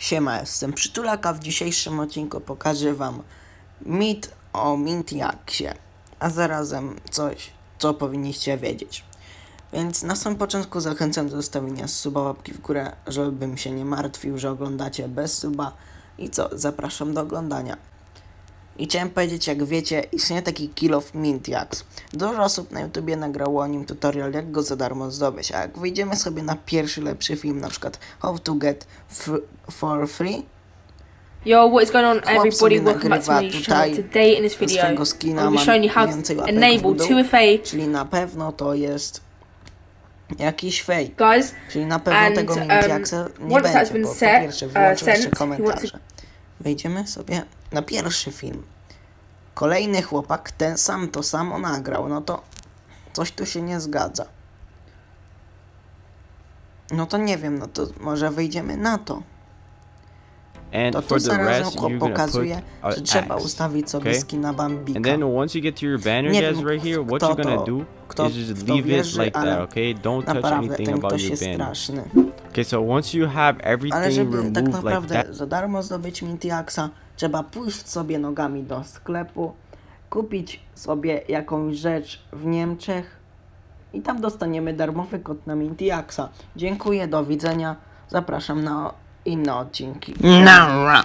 Siema, jestem Przytulaka. W dzisiejszym odcinku pokażę Wam mit o Mintiaksie, a zarazem coś, co powinniście wiedzieć. Więc na samym początku zachęcam do zostawienia suba łapki w górę, żebym się nie martwił, że oglądacie bez suba. I co, zapraszam do oglądania. I chciałem powiedzieć, jak wiecie, istnieje taki Kill of Mintiax. Dużo osób na YouTubie nagrało o nim tutorial, jak go za darmo zdobyć. A jak wyjdziemy sobie na pierwszy lepszy film, na przykład How to Get for Free, Yo, what is going on everybody? Welcome back to my channel. Today in this video, I'll be ma showing you how to enable dół, 2FA, czyli na pewno to jest jakiś fake. guys. Czyli na pewno And, tego um, Mintiaxa nie będzie, bo po set, pierwsze uh, wyłączę jeszcze to- komentarze. Wejdziemy sobie na pierwszy film. Kolejny chłopak ten sam to samo nagrał, no to coś tu się nie zgadza. No to nie wiem, no to może wyjdziemy na to. And To tu zarazem pokazuje, że trzeba axe, ustawić sobie okay? skina Bambika. And then once you get to your banner Nie wiem, right here, what you're gonna to- do kto is just leave it wierzy, like ale that, okay? Don't touch anything about your banner. straszny. Okay, so once you have Ale everything żeby tak like naprawdę that, za darmo zdobyć Mintiaxa, trzeba pójść sobie nogami do sklepu, kupić sobie jakąś rzecz w Niemczech i tam dostaniemy darmowy kod na Mintiaxa. Dziękuję, do widzenia. Zapraszam na inne odcinki. No.